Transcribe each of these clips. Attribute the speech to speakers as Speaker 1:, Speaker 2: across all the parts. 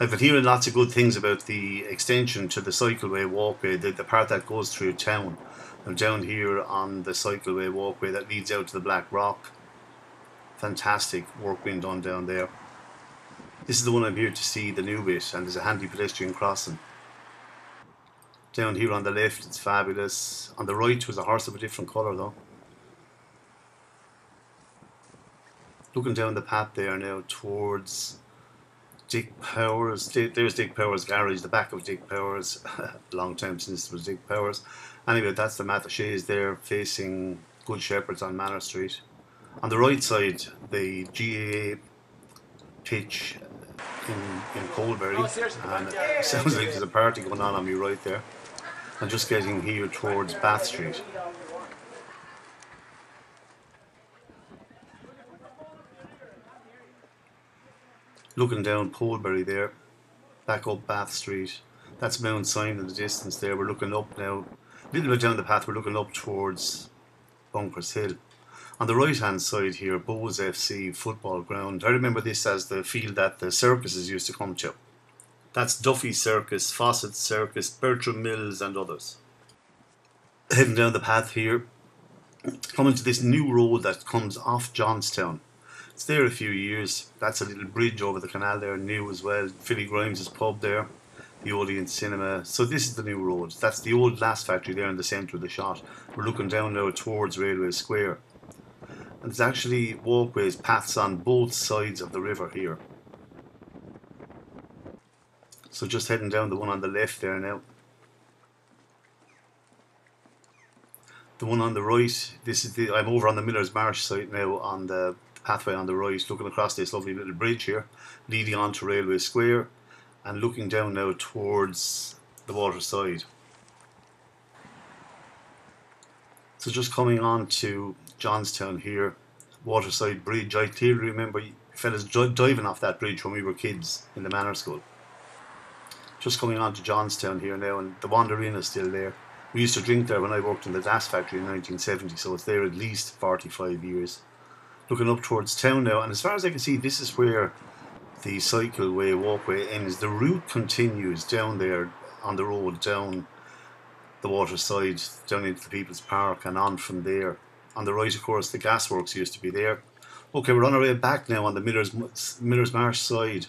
Speaker 1: I've been hearing lots of good things about the extension to the cycleway walkway, the, the part that goes through town. I'm down here on the cycleway walkway that leads out to the Black Rock. Fantastic work being done down there. This is the one I'm here to see, the new bit, and there's a handy pedestrian crossing. Down here on the left, it's fabulous. On the right was a horse of a different colour though. Looking down the path there now towards Dick Powers. There's Dick Powers' garage, the back of Dick Powers. long time since it was Dick Powers. Anyway, that's the Mattachets there facing Good Shepherds on Manor Street. On the right side, the GAA pitch in, in Coalberry. And it sounds like there's a party going on on me right there. I'm just getting here towards Bath Street. Looking down Poleberry there, back up Bath Street. That's Mount Sion in the distance there. We're looking up now, a little bit down the path, we're looking up towards Bunkers Hill. On the right hand side here, Bohs FC football ground. I remember this as the field that the circuses used to come to. That's Duffy Circus, Fossett Circus, Bertram Mills, and others. Heading down the path here, coming to this new road that comes off Johnstown. It's there a few years. That's a little bridge over the canal there, new as well. Philly Grimes' pub there, the Odeon Cinema. So this is the new road. That's the old glass factory there in the centre of the shot. We're looking down now towards Railway Square. And there's actually walkways, paths on both sides of the river here. So just heading down the one on the left there now. The one on the right, this is the I'm over on the Miller's Marsh site now on the pathway on the right, looking across this lovely little bridge here, leading on to Railway Square, and looking down now towards the water side. So just coming on to Johnstown here, Waterside Bridge. I clearly remember fellas diving off that bridge when we were kids in the manor school. Just coming on to Johnstown here now, and the Wanderina is still there. We used to drink there when I worked in the gas factory in 1970, so it's there at least 45 years looking up towards town now, and as far as I can see, this is where the cycleway walkway ends. The route continues down there on the road down the waterside, down into the People's Park, and on from there. On the right, of course, the gasworks used to be there. Okay, we're on our way back now on the Miller's, Miller's Marsh side.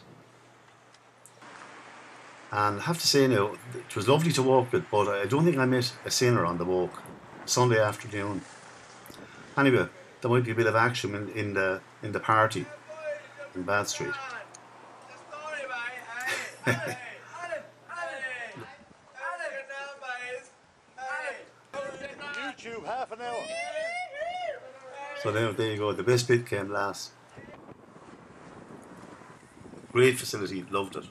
Speaker 1: And I have to say now, it was lovely to walk with, but I don't think I met a sinner on the walk. Sunday afternoon. Anyway, there might be a bit of action in, in the in the party in Bath Street. So there you go. The best bit came last. Great facility, loved it.